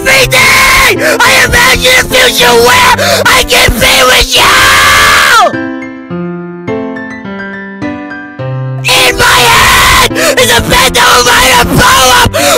Every day, I imagine a future where I can be with you! In my head is a phantom of